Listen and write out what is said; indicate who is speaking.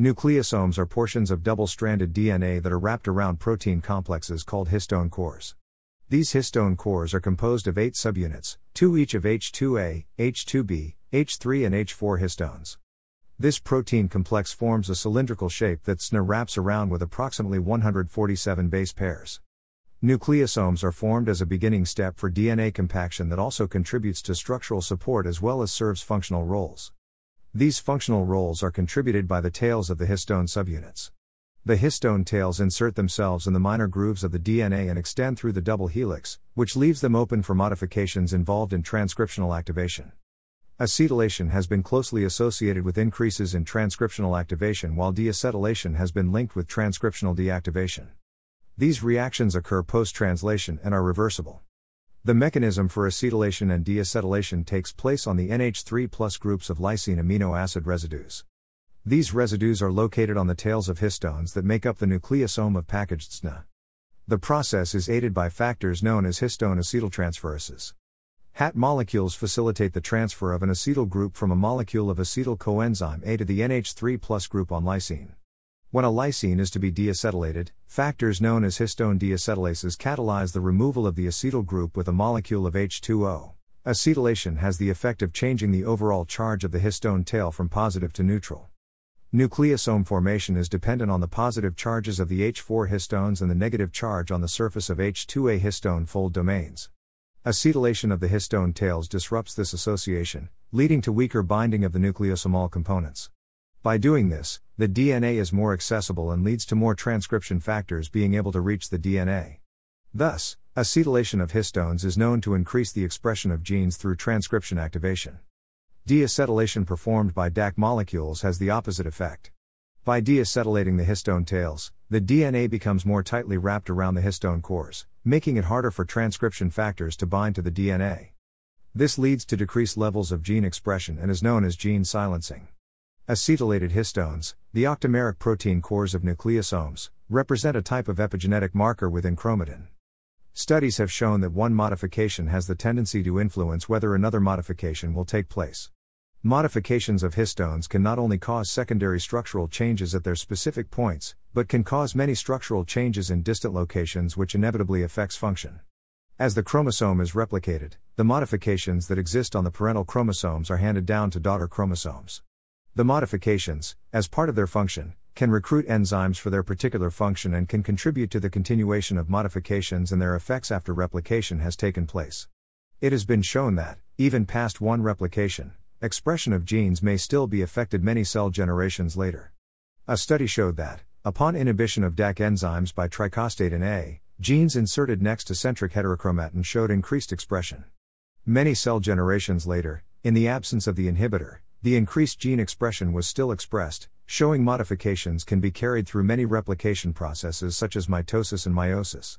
Speaker 1: Nucleosomes are portions of double stranded DNA that are wrapped around protein complexes called histone cores. These histone cores are composed of eight subunits, two each of H2A, H2B, H3, and H4 histones. This protein complex forms a cylindrical shape that DNA wraps around with approximately 147 base pairs. Nucleosomes are formed as a beginning step for DNA compaction that also contributes to structural support as well as serves functional roles. These functional roles are contributed by the tails of the histone subunits. The histone tails insert themselves in the minor grooves of the DNA and extend through the double helix, which leaves them open for modifications involved in transcriptional activation. Acetylation has been closely associated with increases in transcriptional activation while deacetylation has been linked with transcriptional deactivation. These reactions occur post translation and are reversible. The mechanism for acetylation and deacetylation takes place on the NH3 plus groups of lysine amino acid residues. These residues are located on the tails of histones that make up the nucleosome of packaged DNA. The process is aided by factors known as histone acetyltransferases. HAT molecules facilitate the transfer of an acetyl group from a molecule of acetyl coenzyme A to the NH3 plus group on lysine. When a lysine is to be deacetylated, factors known as histone deacetylases catalyze the removal of the acetyl group with a molecule of H2O. Acetylation has the effect of changing the overall charge of the histone tail from positive to neutral. Nucleosome formation is dependent on the positive charges of the H4 histones and the negative charge on the surface of H2A histone fold domains. Acetylation of the histone tails disrupts this association, leading to weaker binding of the nucleosomal components. By doing this, the DNA is more accessible and leads to more transcription factors being able to reach the DNA. Thus, acetylation of histones is known to increase the expression of genes through transcription activation. Deacetylation performed by DAC molecules has the opposite effect. By deacetylating the histone tails, the DNA becomes more tightly wrapped around the histone cores, making it harder for transcription factors to bind to the DNA. This leads to decreased levels of gene expression and is known as gene silencing. Acetylated histones, the octameric protein cores of nucleosomes, represent a type of epigenetic marker within chromatin. Studies have shown that one modification has the tendency to influence whether another modification will take place. Modifications of histones can not only cause secondary structural changes at their specific points, but can cause many structural changes in distant locations which inevitably affects function. As the chromosome is replicated, the modifications that exist on the parental chromosomes are handed down to daughter chromosomes. The modifications, as part of their function, can recruit enzymes for their particular function and can contribute to the continuation of modifications and their effects after replication has taken place. It has been shown that, even past one replication, expression of genes may still be affected many cell generations later. A study showed that, upon inhibition of DAC enzymes by trichostatin A, genes inserted next to centric heterochromatin showed increased expression. Many cell generations later, in the absence of the inhibitor, the increased gene expression was still expressed, showing modifications can be carried through many replication processes such as mitosis and meiosis.